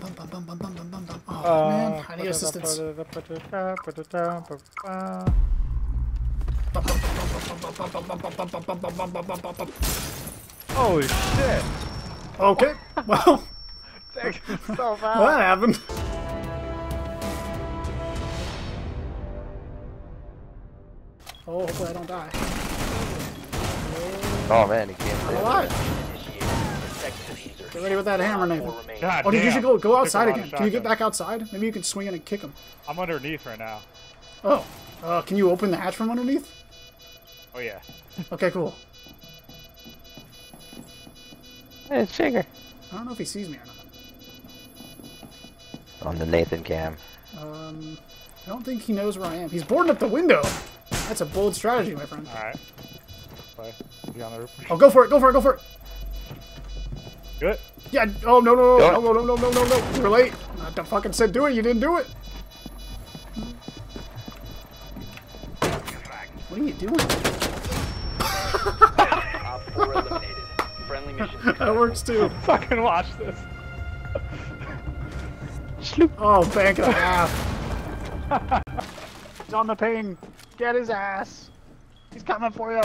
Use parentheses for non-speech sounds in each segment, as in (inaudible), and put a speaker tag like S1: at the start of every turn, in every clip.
S1: bum, bum, bum, bum, bum, bum, bum, bum. Oh, man, I need assistance.
S2: Holy shit!
S1: Okay, well,
S2: yourself
S1: well, that happened. Oh, hopefully I don't die.
S3: Oh man, he can't
S1: I'm alive. Get ready with that hammer, Nathan.
S2: God
S1: Oh, dude, you should go go outside again. Can you get back outside? Maybe you can swing in and kick him.
S2: I'm underneath right now.
S1: Oh, uh, can you open the hatch from underneath?
S2: Oh yeah.
S1: Okay, cool.
S3: Hey, it's Shaker.
S1: I don't know if he sees me or not.
S3: On the Nathan cam.
S1: Um, I don't think he knows where I am. He's boarding up the window. That's a bold strategy, my friend.
S2: Alright. Play. Is he on the roof?
S1: Oh, go for it, go for it, go for it.
S2: Good.
S1: Yeah. Oh no no no no no no no no no. You're late. I done fucking said do it. You didn't do it. What are you doing?
S4: Op 4 eliminated. Friendly mission
S1: That works too.
S2: Fucking watch this.
S1: Oh, bank and a half. (laughs) He's on the ping. Get his ass. He's coming for you.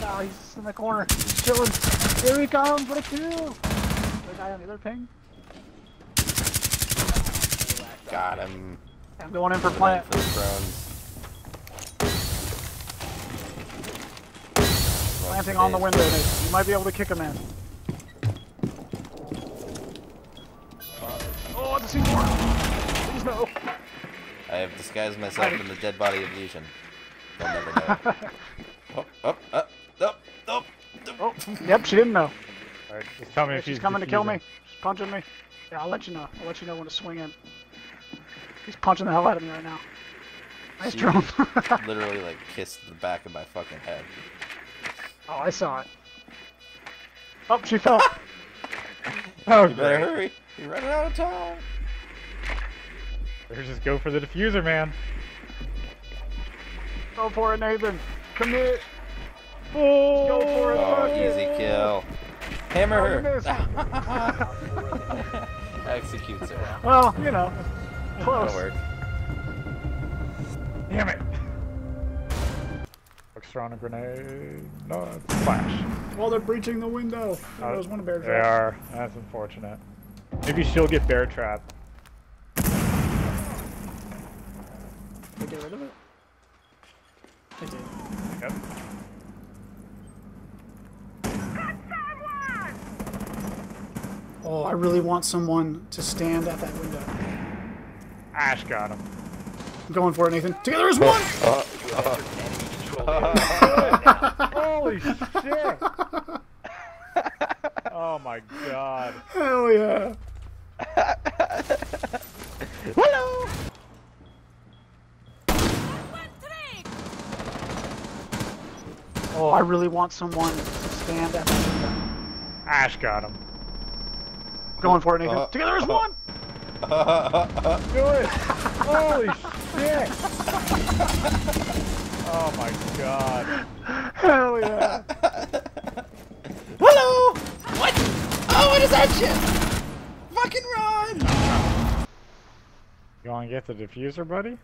S1: Oh, he's in the corner. He's chilling. Here he comes. What a kill. The guy on the other ping.
S3: Got him.
S1: I'm going in for plant.
S3: For.
S1: Planting on the window, Nate. You might be able to kick him in. Oh, it's a C4. Please no.
S3: I have disguised myself in the dead body of Lesion. They'll never know. (laughs) oh, oh, Oh,
S1: yep, she didn't know.
S2: Alright, just tell me if
S1: She's
S2: he's
S1: coming to kill me. She's punching me. Yeah, I'll let you know. I'll let you know when to swing in. He's punching the hell out of me right now. Nice
S3: She
S1: drone. (laughs) (laughs)
S3: literally like kissed the back of my fucking head.
S1: oh, I saw it. Oh, she fell. (laughs)
S2: Oh,
S3: You better
S2: great.
S3: hurry. You're running out of time.
S2: Let's just go for the diffuser, man.
S1: Go for it, Nathan. Commit.
S2: Oh,
S1: Go for it.
S3: Oh, easy kill. Hammer her.
S1: missed. (laughs)
S3: Executes her.
S1: Well, you know, close.
S3: That'll work.
S2: Damn it. Looks on a grenade. No, it's flash.
S1: Well, they're breaching the window. There
S2: Uh,
S1: goes one bear
S2: They are. That's unfortunate. Maybe she'll get bear trapped.
S1: They get rid of it. They did.
S2: Yep.
S1: Oh, I really want someone to stand at that window.
S2: Ash got him.
S1: I'm going for it, Nathan. Together as one. (laughs)
S2: Holy (laughs) shit! oh my god.
S1: Hell yeah.
S3: Hello.
S1: Oh, I really want someone to stand at that window.
S2: Ash got him.
S1: I'm going for it, Nathan.
S3: Uh,
S1: Together as one. (laughs)
S2: Do it! Holy shit! (laughs) Oh my god.
S1: Hell yeah. (laughs)
S3: Hello. What? Oh, what is that shit? Fucking run!
S2: You wanna get the diffuser, buddy?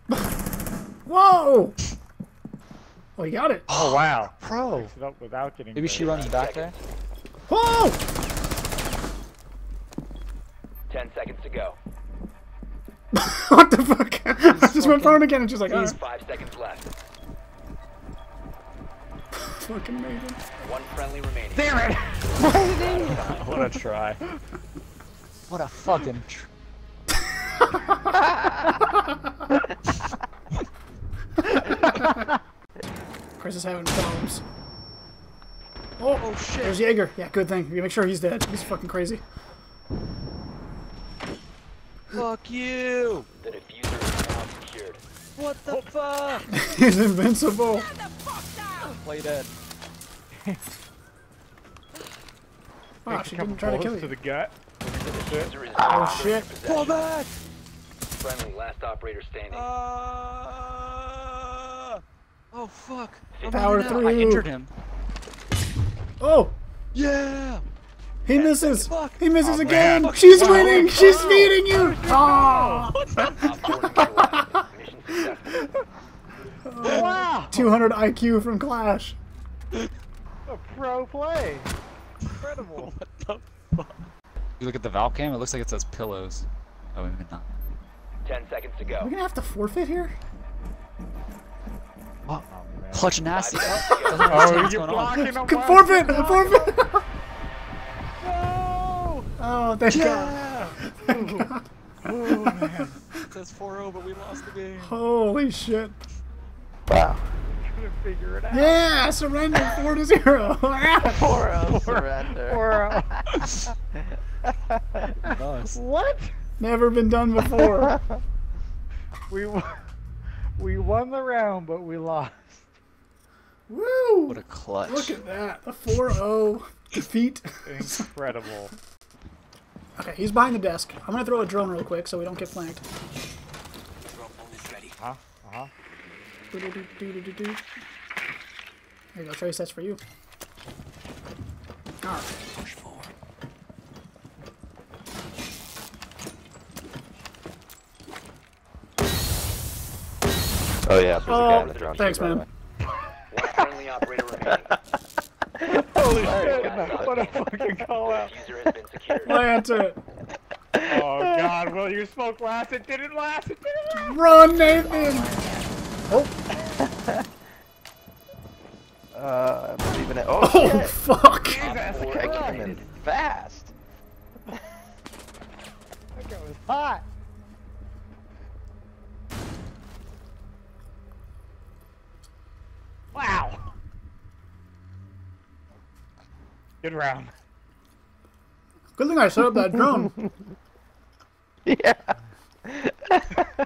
S1: Whoa. Oh, you got it.
S2: Oh wow. (gasps)
S5: Pro.
S2: It up without getting
S5: Maybe she runs back there.
S1: Whoa.
S4: 10 seconds to go. (laughs)
S1: what the fuck? (laughs) I just went
S5: fucking-
S1: for it again and she's like, ah,
S4: 5 seconds left. (laughs)
S1: fucking Nathan.
S4: One friendly remaining.
S1: Damn it.
S2: What a try.
S5: What a fucking. Tr-
S1: Chris is having problems. Oh,
S5: oh shit!
S1: there's Jaeger. Yeah, good thing. You make sure he's dead. He's fucking crazy.
S5: Fuck you!
S4: The diffuser is now secured.
S5: What the oh. fuck? (laughs)
S1: he's invincible.
S5: Play dead.
S1: Wow, she didn't try to kill
S2: bullets to
S1: you.
S2: the gut.
S4: The is
S1: Oh shit.
S5: Fall back!
S4: Friendly, last operator standing.
S5: Uh... Oh fuck! I'm
S1: Power
S5: running. I injured him.
S1: Oh,
S5: Yeah!
S1: He misses. He misses
S2: Oh,
S1: again.
S2: man.
S1: She's
S2: Wow.
S1: winning. She's feeding you. (laughs) Oh, (laughs)
S4: Op four neutralized. Mission successful.
S2: Wow!
S1: 200 IQ from Clash.
S2: A pro play. Incredible. (laughs) What the fuck?
S5: You look at the Valve cam, it looks like it says pillows. Oh, maybe not.
S4: Ten seconds to go.
S1: We're gonna have to forfeit here.
S2: Oh, man.
S5: Clutch nasty.
S4: Five seconds to go.
S5: Doesn't
S2: Oh,
S5: what's
S2: you're
S5: going on.
S2: blocking him.
S1: Good
S2: Wes.
S1: forfeit.
S2: You're
S1: Forfeit.
S2: No!
S1: Oh, thank God.
S2: Ooh, man.
S5: It says 4-0, but we lost the game.
S1: Holy shit.
S6: Wow.
S2: Couldn't figure it out.
S1: Yeah, surrender four to zero. (laughs)
S6: 4 surrender.
S2: Or, uh, (laughs)
S5: Nice.
S2: what?
S1: Never been done before. (laughs)
S2: We won, we won the round, but we lost.
S1: Woo!
S5: What a clutch.
S1: Look at that. A 4-0 defeat.
S2: Incredible.
S1: Okay, he's behind the desk. I'm gonna throw a drone real quick so we don't get flanked.
S2: Huh? Uh-huh.
S1: Do-do-do-do-do-do. Here you go, Trace. That's for you. All right.
S6: Oh yeah, there's a guy
S1: Oh,
S6: in the drone.
S1: thanks, man.
S4: One friendly operator remaining. (laughs)
S2: Holy
S6: Sorry,
S2: shit!
S6: guys.
S2: What a fucking call out.
S4: Diffuser has been secured.
S1: It.
S2: Oh god, will your smoke last? It didn't last! It didn't last!
S1: Run, Nathan. Oh! (laughs)
S6: uh, I'm leaving it. Oh,
S1: Oh,
S6: shit.
S1: fuck.
S2: Jesus
S6: That guy came in fast.
S2: That guy was hot. Wow. Good round.
S1: Good thing I set up that drone. (laughs)
S6: Yeah. (laughs)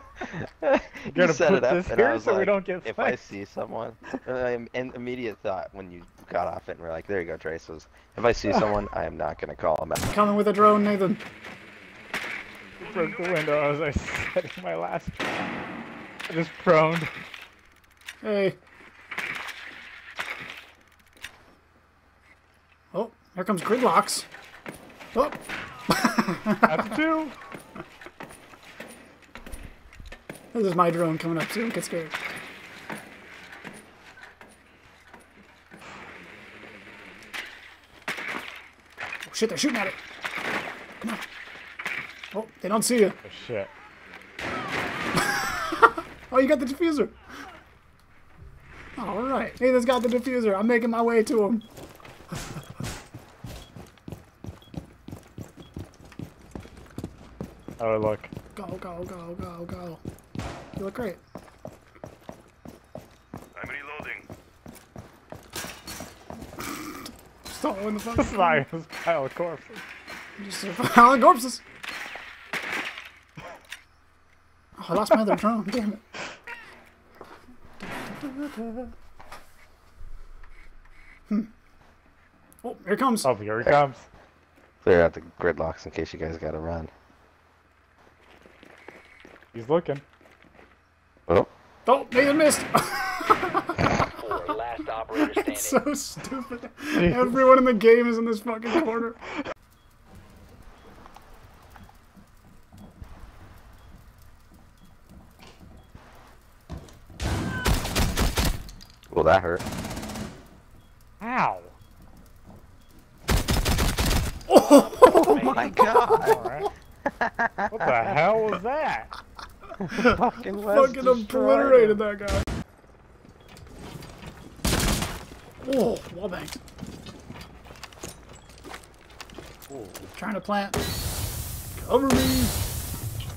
S6: You set it up,
S2: this
S6: and I was
S2: so we don't get
S6: if I see someone, and immediate thought when you got off it, and we're like, there you go, Trace was, if I see ah. someone, I am not gonna call him out.
S1: Coming with a drone, Nathan.
S2: Broke the window as I was setting my last. I just proned.
S1: Hey. Oh, here comes Gridlocks. Oh.
S2: That's two. (laughs)
S1: this is my drone coming up, so don't get scared. Oh shit, they're shooting at it. Come on. Oh, they don't see you.
S2: Oh shit. (laughs)
S1: Oh, you got the diffuser. All right, Nathan's got the diffuser. I'm making my way to him.
S2: Oh look.
S1: Go, go, go, go, go. You look great.
S7: I'm reloading.
S1: Just all in the (laughs)
S2: This
S1: fucking
S2: is this pile of corpses.
S1: Just a pile of corpses. Oh, I lost my other drone. (laughs) Damn it. Hmm. Oh, here it comes.
S2: Oh, here he comes.
S6: Clear out the gridlocks in case you guys gotta run.
S2: He's looking.
S6: Oh,
S1: Oh, Nathan missed.
S4: Four, (laughs) last operator standing.
S1: so stupid. (laughs) Everyone in the game is in this fucking corner.
S6: well that hurt.
S2: Ow. (laughs)
S6: Oh my god!
S2: Alright. what the hell was that?
S6: Fucking (laughs) Wes
S1: fucking obliterated
S6: him.
S1: that guy. Oh, wall banged. Oh, trying to plant. Cover me.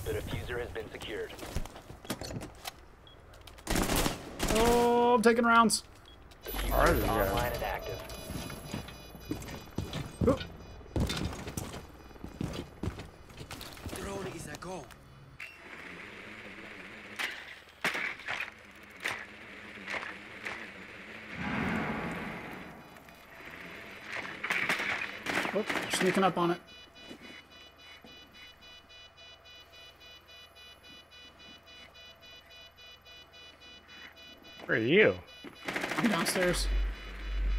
S4: The diffuser has been secured.
S1: Oh, I'm taking rounds.
S4: Diffuser is online and active.
S1: Oh,
S5: Drone is a go.
S1: Oh, sneaking up on it.
S2: Where are you?
S1: I'm downstairs.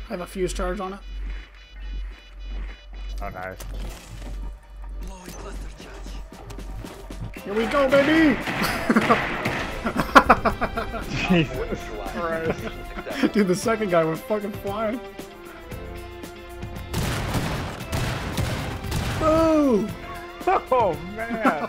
S1: I have a fuse charge on it.
S2: Oh, nice.
S1: Here we go, baby!
S2: Jesus (laughs) Christ. (laughs)
S1: Dude, the second guy went fucking flying. Boo!
S2: Oh, man.